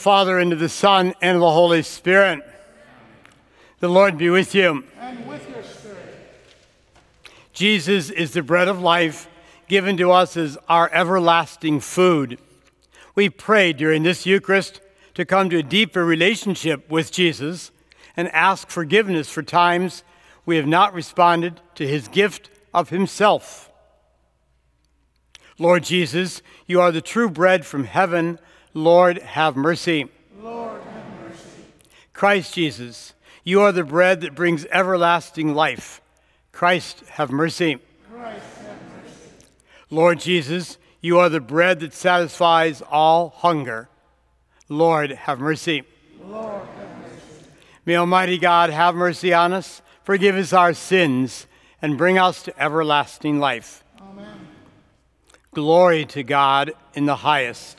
Father, and of the Son, and of the Holy Spirit. The Lord be with you. And with your spirit. Jesus is the bread of life given to us as our everlasting food. We pray during this Eucharist to come to a deeper relationship with Jesus and ask forgiveness for times we have not responded to his gift of himself. Lord Jesus, you are the true bread from heaven. Lord, have mercy. Lord, have mercy. Christ Jesus, you are the bread that brings everlasting life. Christ, have mercy. Christ, have mercy. Lord Jesus, you are the bread that satisfies all hunger. Lord, have mercy. Lord, have mercy. May Almighty God have mercy on us, forgive us our sins, and bring us to everlasting life. Amen. Glory to God in the highest,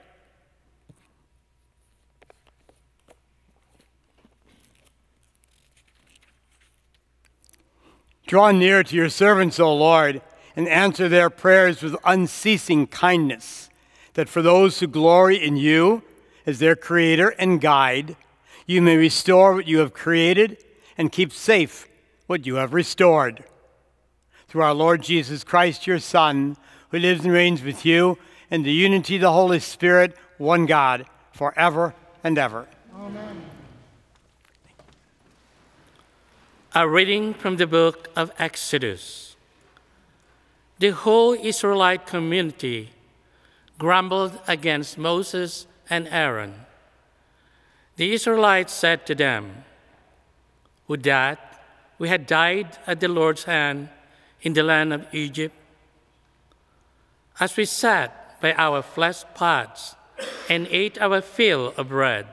Draw near to your servants, O Lord, and answer their prayers with unceasing kindness, that for those who glory in you as their creator and guide, you may restore what you have created and keep safe what you have restored. Through our Lord Jesus Christ, your Son, who lives and reigns with you in the unity of the Holy Spirit, one God, forever and ever. Amen. A reading from the book of Exodus. The whole Israelite community grumbled against Moses and Aaron. The Israelites said to them, Would that we had died at the Lord's hand in the land of Egypt? As we sat by our flesh pots and ate our fill of bread.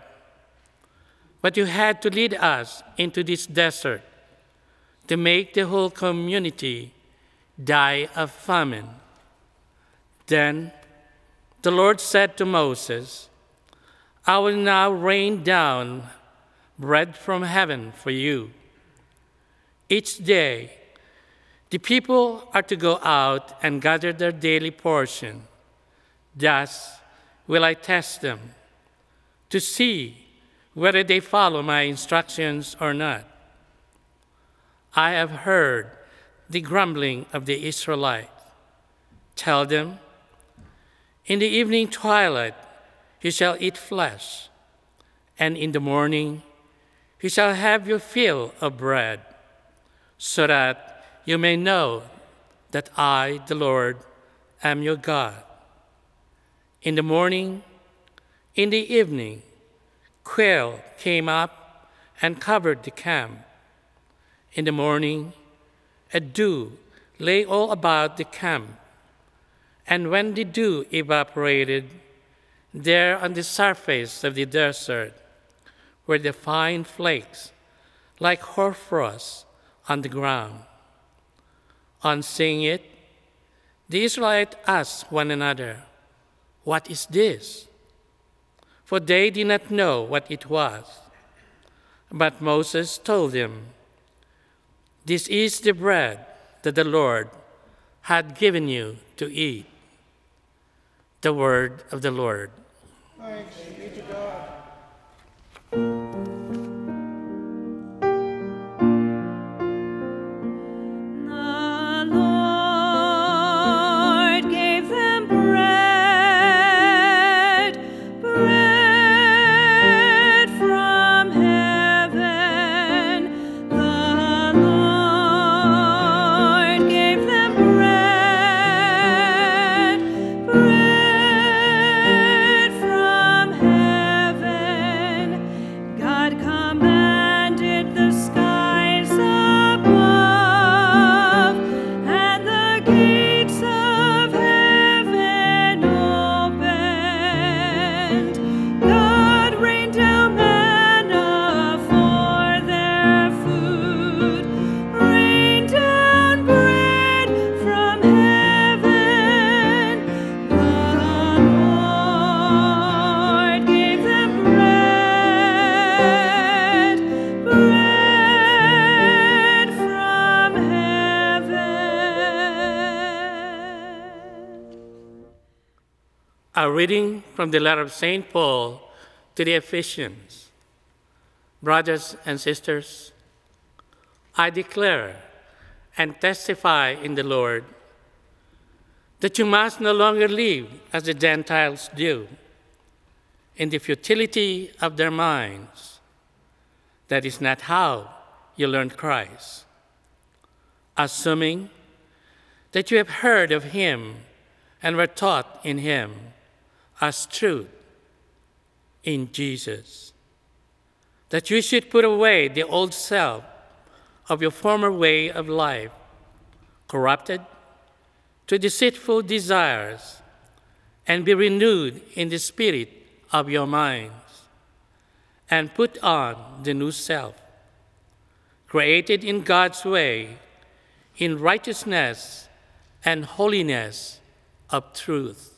But you had to lead us into this desert to make the whole community die of famine. Then the Lord said to Moses, I will now rain down bread from heaven for you. Each day, the people are to go out and gather their daily portion. Thus will I test them to see whether they follow my instructions or not. I have heard the grumbling of the Israelites. Tell them, in the evening twilight you shall eat flesh, and in the morning you shall have your fill of bread, so that you may know that I, the Lord, am your God. In the morning, in the evening, quail came up and covered the camp. In the morning, a dew lay all about the camp. And when the dew evaporated, there on the surface of the desert were the fine flakes, like hoarfrost on the ground. On seeing it, the Israelites asked one another, What is this? For they did not know what it was. But Moses told them, This is the bread that the Lord had given you to eat. The word of the Lord. Thanks be to God. Reading from the letter of St. Paul to the Ephesians. Brothers and sisters, I declare and testify in the Lord that you must no longer live as the Gentiles do, in the futility of their minds. That is not how you learned Christ. Assuming that you have heard of him and were taught in him as truth in Jesus. That you should put away the old self of your former way of life, corrupted to deceitful desires, and be renewed in the spirit of your minds, and put on the new self, created in God's way, in righteousness and holiness of truth.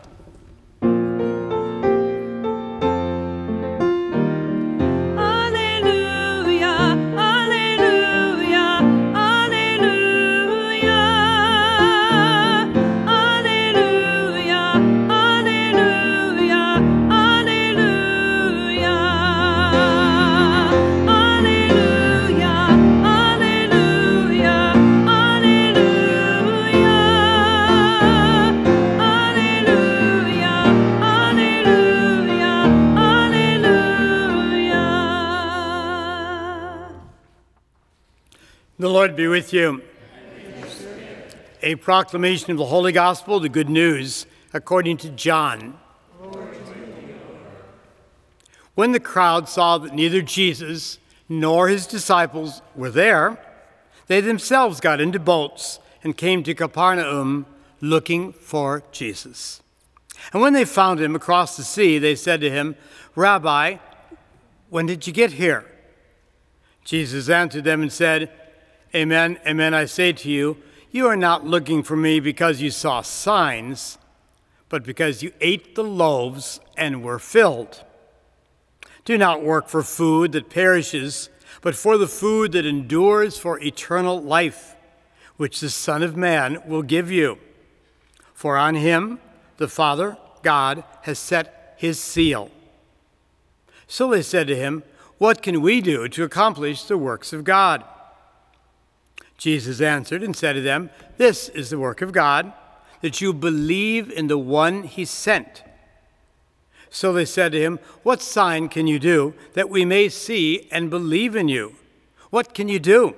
Lord be with you. A proclamation of the Holy Gospel, the good news, according to John. When the crowd saw that neither Jesus nor his disciples were there, they themselves got into boats and came to Capernaum looking for Jesus. And when they found him across the sea, they said to him, Rabbi, when did you get here? Jesus answered them and said, Amen, amen, I say to you, you are not looking for me because you saw signs, but because you ate the loaves and were filled. Do not work for food that perishes, but for the food that endures for eternal life, which the Son of Man will give you. For on him the Father, God, has set his seal. So they said to him, What can we do to accomplish the works of God? Jesus answered and said to them, This is the work of God, that you believe in the one he sent. So they said to him, What sign can you do that we may see and believe in you? What can you do?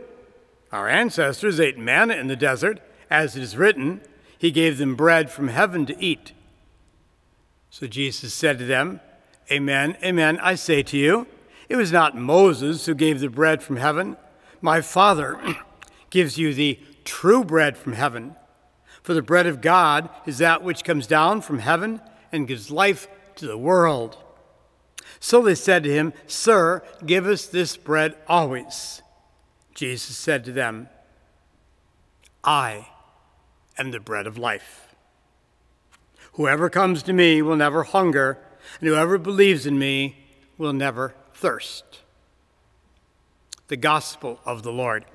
Our ancestors ate manna in the desert, as it is written, He gave them bread from heaven to eat. So Jesus said to them, Amen, amen, I say to you, it was not Moses who gave the bread from heaven. My Father gives you the true bread from heaven. For the bread of God is that which comes down from heaven and gives life to the world. So they said to him, Sir, give us this bread always. Jesus said to them, I am the bread of life. Whoever comes to me will never hunger, and whoever believes in me will never thirst. The Gospel of the Lord.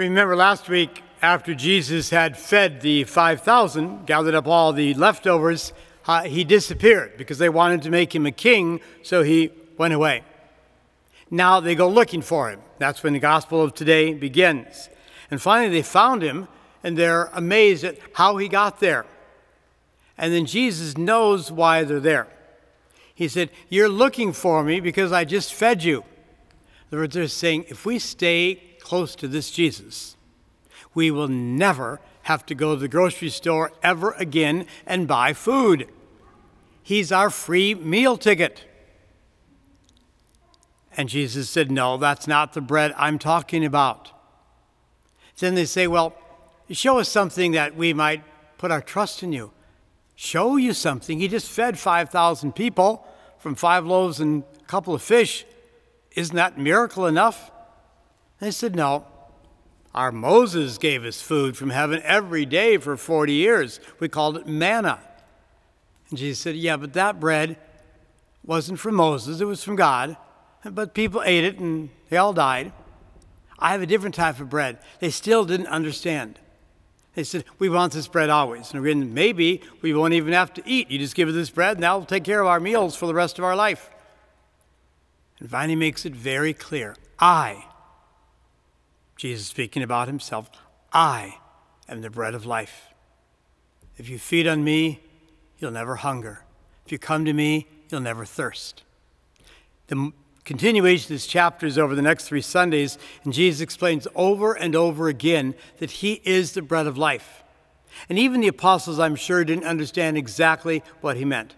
Remember last week, after Jesus had fed the 5,000, gathered up all the leftovers, uh, he disappeared because they wanted to make him a king, so he went away. Now they go looking for him. That's when the gospel of today begins. And finally, they found him, and they're amazed at how he got there. And then Jesus knows why they're there. He said, You're looking for me because I just fed you. Other words, they're saying, if we stay close to this Jesus, we will never have to go to the grocery store ever again and buy food. He's our free meal ticket. And Jesus said, No, that's not the bread I'm talking about. Then they say, Well, show us something that we might put our trust in you. Show you something. He just fed 5,000 people from five loaves and a couple of fish. Isn't that miracle enough? They said, No. Our Moses gave us food from heaven every day for 40 years. We called it manna. And Jesus said, Yeah, but that bread wasn't from Moses, it was from God. But people ate it and they all died. I have a different type of bread. They still didn't understand. They said, We want this bread always. And again, maybe we won't even have to eat. You just give us this bread, and that'll take care of our meals for the rest of our life. And finally makes it very clear I, Jesus speaking about himself, I am the bread of life. If you feed on me, you'll never hunger. If you come to me, you'll never thirst. The continuation of this chapter is over the next three Sundays, and Jesus explains over and over again that he is the bread of life. And even the apostles, I'm sure, didn't understand exactly what he meant.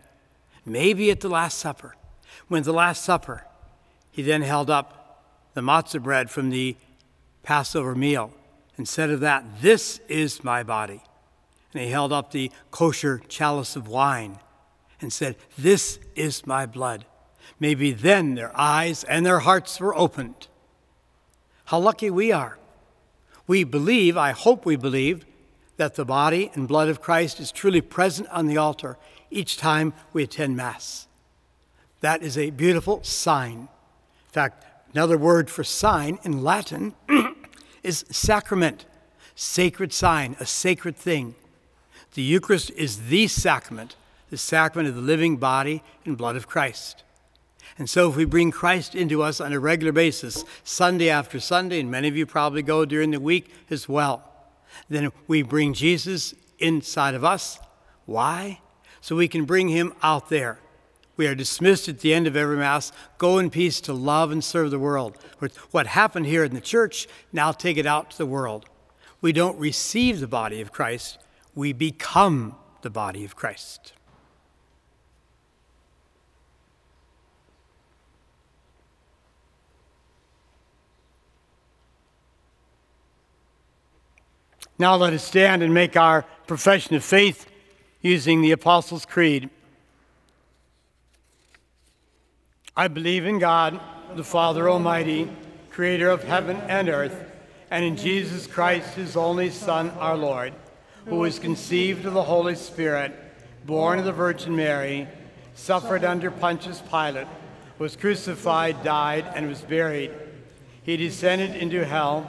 Maybe at the Last Supper. When the Last Supper, he then held up the matzah bread from the Passover meal and said of that, This is my body. And he held up the kosher chalice of wine and said, This is my blood. Maybe then their eyes and their hearts were opened. How lucky we are. We believe, I hope we believe, that the body and blood of Christ is truly present on the altar each time we attend Mass. That is a beautiful sign. In fact, another word for sign in Latin is sacrament, sacred sign, a sacred thing. The Eucharist is the sacrament, the sacrament of the living body and blood of Christ. And so, if we bring Christ into us on a regular basis, Sunday after Sunday, and many of you probably go during the week as well, then we bring Jesus inside of us. Why? So we can bring him out there. We are dismissed at the end of every Mass. Go in peace to love and serve the world. What happened here in the church, now take it out to the world. We don't receive the body of Christ, we become the body of Christ. Now let us stand and make our profession of faith using the Apostles' Creed. I believe in God, the Father Almighty, creator of heaven and earth, and in Jesus Christ, his only Son, our Lord, who was conceived of the Holy Spirit, born of the Virgin Mary, suffered under Pontius Pilate, was crucified, died, and was buried. He descended into hell.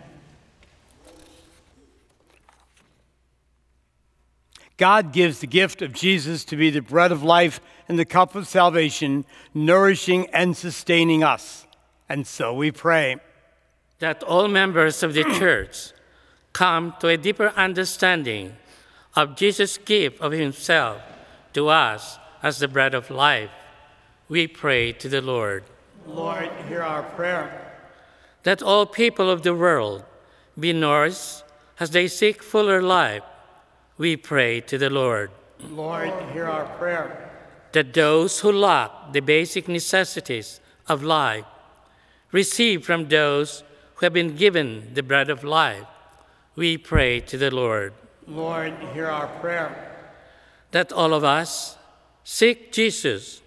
God gives the gift of Jesus to be the bread of life and the cup of salvation, nourishing and sustaining us. And so we pray. that all members of the church come to a deeper understanding of Jesus' gift of himself to us as the bread of life. We pray to the Lord. Lord, hear our prayer. That all people of the world be nourished as they seek fuller life. We pray to the Lord. Lord, hear our prayer. That those who lack the basic necessities of life receive from those who have been given the bread of life. We pray to the Lord. Lord, hear our prayer. that all of us seek Jesus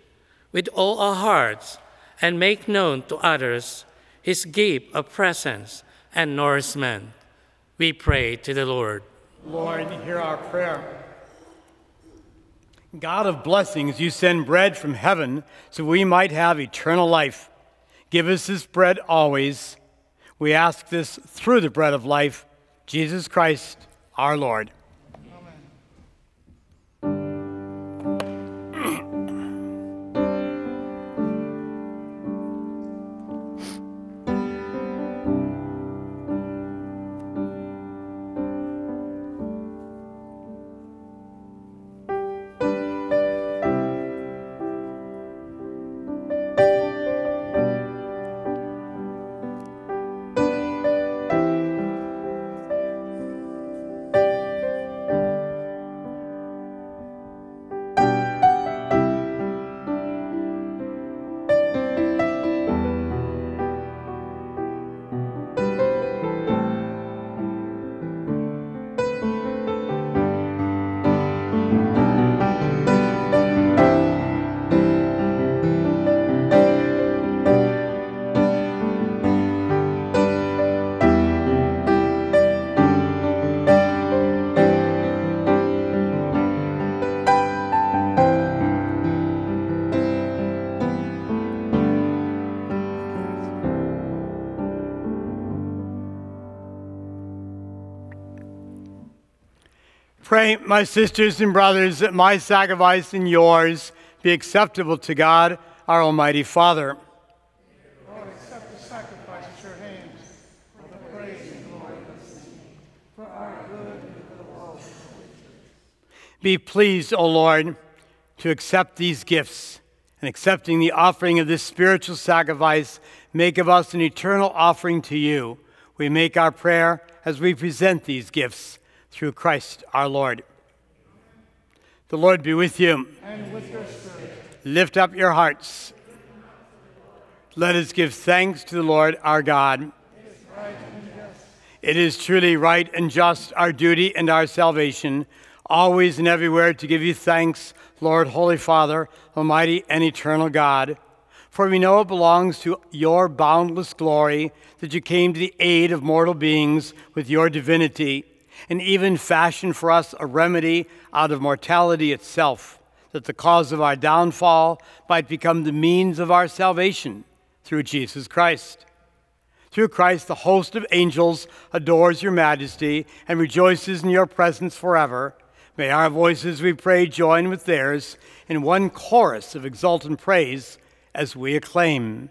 with all our hearts and make known to others his gift of presence and nourishment. We pray to the Lord. Lord, hear our prayer. God of blessings, you send bread from heaven so we might have eternal life. Give us this bread always. We ask this through the bread of life, Jesus Christ, our Lord. Pray, my sisters and brothers, that my sacrifice and yours be acceptable to God, our Almighty Father. Lord, accept the sacrifice at your hands for the praise and glory of for our good and the. Be pleased, O Lord, to accept these gifts, and accepting the offering of this spiritual sacrifice, make of us an eternal offering to you. We make our prayer as we present these gifts through Christ our Lord. The Lord be with you. And with your spirit, Lift up your hearts. Let us give thanks to the Lord our God. It is truly right and just, our duty and our salvation, always and everywhere to give you thanks, Lord, Holy Father, Almighty and eternal God. For we know it belongs to your boundless glory that you came to the aid of mortal beings with your divinity, and even fashioned for us a remedy out of mortality itself, that the cause of our downfall might become the means of our salvation through Jesus Christ. Through Christ, the host of angels adores your majesty and rejoices in your presence forever. May our voices, we pray, join with theirs in one chorus of exultant praise as we acclaim.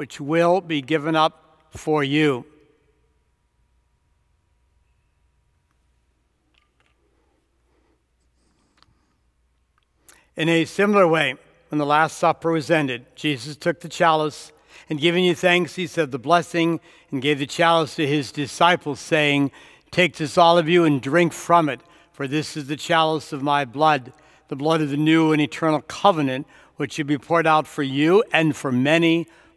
which will be given up for you. In a similar way, when the Last Supper was ended, Jesus took the chalice, and giving you thanks, he said the blessing, and gave the chalice to his disciples, saying, Take this, all of you, and drink from it, for this is the chalice of my blood, the blood of the new and eternal covenant, which shall be poured out for you and for many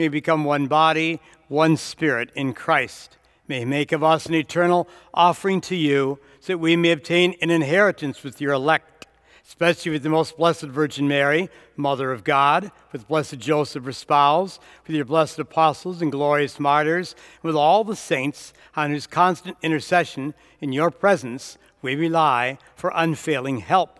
may become one body, one spirit in Christ. May make of us an eternal offering to you, so that we may obtain an inheritance with your elect. especially with the most blessed Virgin Mary, Mother of God, with blessed Joseph, her spouse, with your blessed apostles and glorious martyrs, and with all the saints on whose constant intercession in your presence we rely for unfailing help.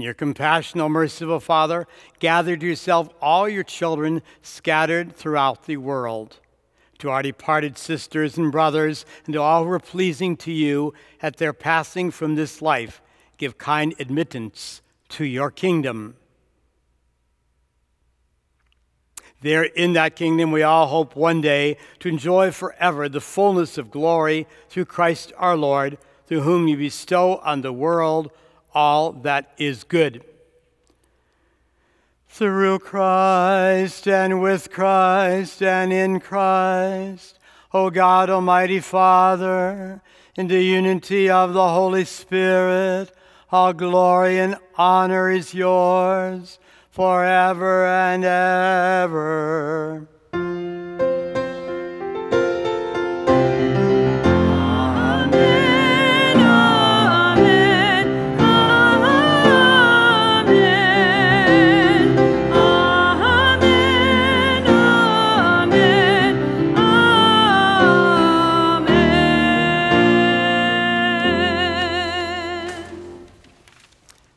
Your compassion, O merciful Father, gather to yourself all your children scattered throughout the world. To our departed sisters and brothers, and to all who are pleasing to you at their passing from this life, give kind admittance to your kingdom. There in that kingdom, we all hope one day to enjoy forever the fullness of glory through Christ our Lord, through whom you bestow on the world all that is good. Through Christ and with Christ and in Christ, O God, Almighty Father, in the unity of the Holy Spirit, all glory and honor is yours forever and ever.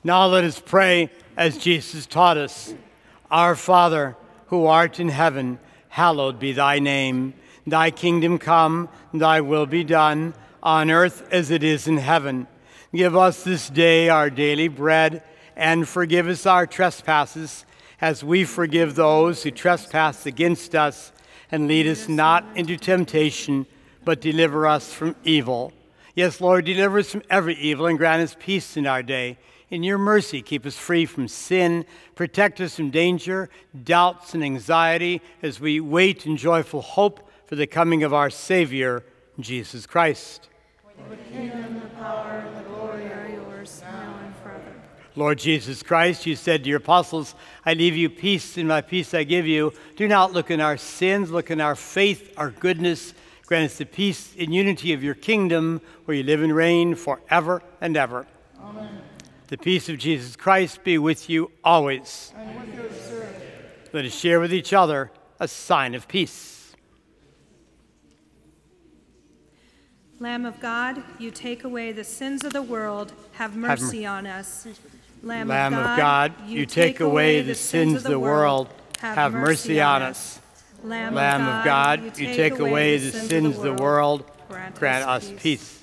Now let us pray as Jesus taught us. Our Father, who art in heaven, hallowed be thy name. Thy kingdom come, thy will be done, on earth as it is in heaven. Give us this day our daily bread, and forgive us our trespasses, as we forgive those who trespass against us. And lead us not into temptation, but deliver us from evil. Yes, Lord, deliver us from every evil and grant us peace in our day. In your mercy, keep us free from sin, protect us from danger, doubts, and anxiety as we wait in joyful hope for the coming of our Savior, Jesus Christ. Are yours now and forever. Lord Jesus Christ, you said to your apostles, I leave you peace, and my peace I give you. Do not look in our sins, look in our faith, our goodness. Grant us the peace and unity of your kingdom, where you live and reign forever and ever. The peace of Jesus Christ be with you always. And with. Let us share with each other a sign of peace. Lamb of God, you take away the sins of the world. Have mercy on us. Lamb, Lamb of God, you take away the sins of the world. Have mercy on us. Lamb, Lamb of God, you take away the sins of the world. Grant us peace.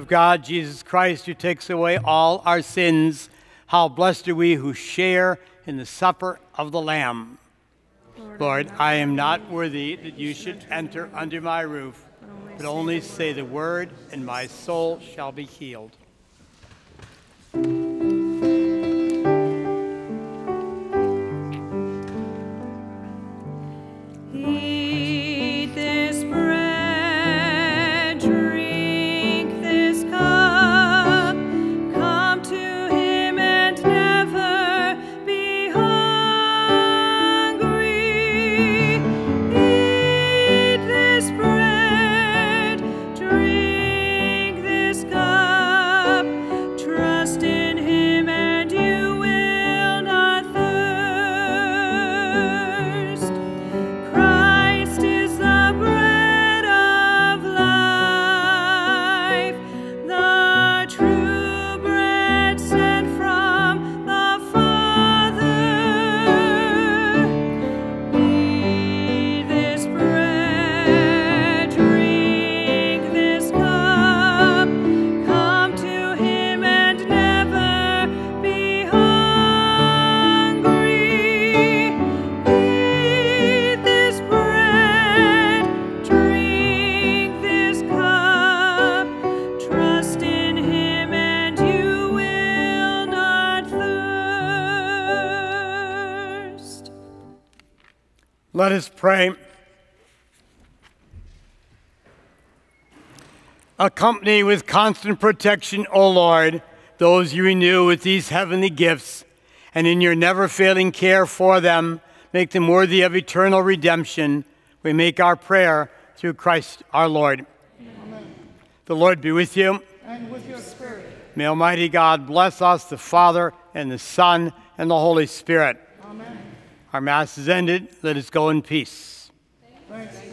Of God, Jesus Christ, who takes away all our sins, how blessed are we who share in the supper of the Lamb. Lord, I am not worthy that you should enter under my roof, but only say the word, and my soul shall be healed. Pray. Accompany with constant protection, O Lord, those you renew with these heavenly gifts, and in your never failing care for them, make them worthy of eternal redemption. We make our prayer through Christ our Lord. Amen. The Lord be with you. And with your spirit. May Almighty God bless us, the Father, and the Son, and the Holy Spirit. Our Mass is ended. Let us go in peace. Thanks